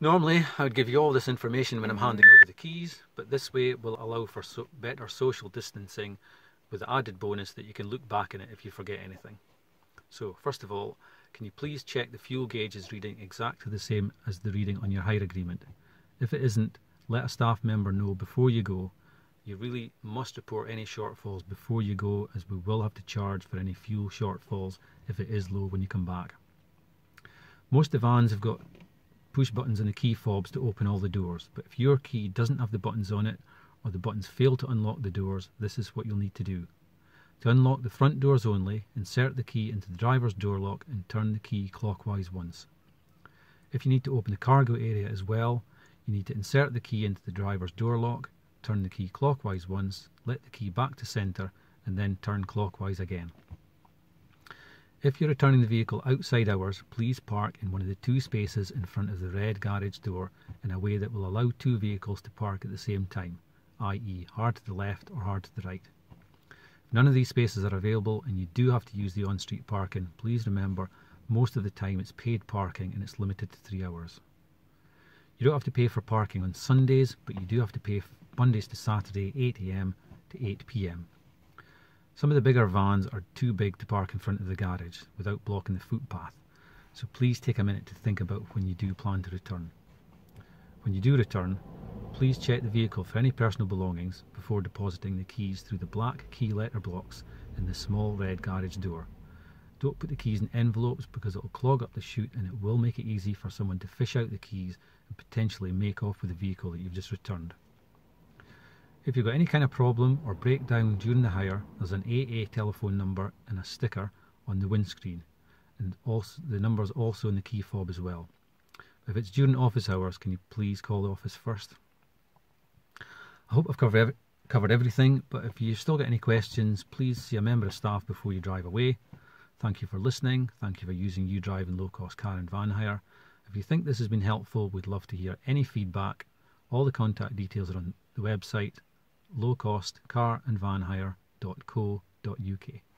Normally, I would give you all this information when I'm mm-hmm. handing over the keys, but this way will allow for so better social distancing with the added bonus that you can look back in it if you forget anything. So, first of all, can you please check the fuel gauge is reading exactly the same as the reading on your hire agreement? If it isn't, let a staff member know before you go. You really must report any shortfalls before you go as we will have to charge for any fuel shortfalls if it is low when you come back. Most of the vans have got push buttons on the key fobs to open all the doors, but if your key doesn't have the buttons on it or the buttons fail to unlock the doors, this is what you'll need to do. To unlock the front doors only, insert the key into the driver's door lock and turn the key clockwise once. If you need to open the cargo area as well, you need to insert the key into the driver's door lock, turn the key clockwise once, let the key back to centre and then turn clockwise again. If you're returning the vehicle outside hours, please park in one of the two spaces in front of the red garage door in a way that will allow two vehicles to park at the same time, i.e. hard to the left or hard to the right. None of these spaces are available and you do have to use the on-street parking. Please remember, most of the time it's paid parking and it's limited to three hours. You don't have to pay for parking on Sundays, but you do have to pay Mondays to Saturday 8am to 8pm. Some of the bigger vans are too big to park in front of the garage without blocking the footpath, so please take a minute to think about when you do plan to return. When you do return, Please check the vehicle for any personal belongings before depositing the keys through the black key letter blocks in the small red garage door. Don't put the keys in envelopes because it will clog up the chute and it will make it easy for someone to fish out the keys and potentially make off with the vehicle that you've just returned. If you've got any kind of problem or breakdown during the hire, there's an AA telephone number and a sticker on the windscreen, and also the number is also in the key fob as well. If it's during office hours, can you please call the office first? I hope I've covered, every, covered everything, but if you still got any questions, please see a member of staff before you drive away. Thank you for listening. Thank you for using uDrive and low cost car and van hire. If you think this has been helpful, we'd love to hear any feedback. All the contact details are on the website lowcostcarandvanhire.co.uk.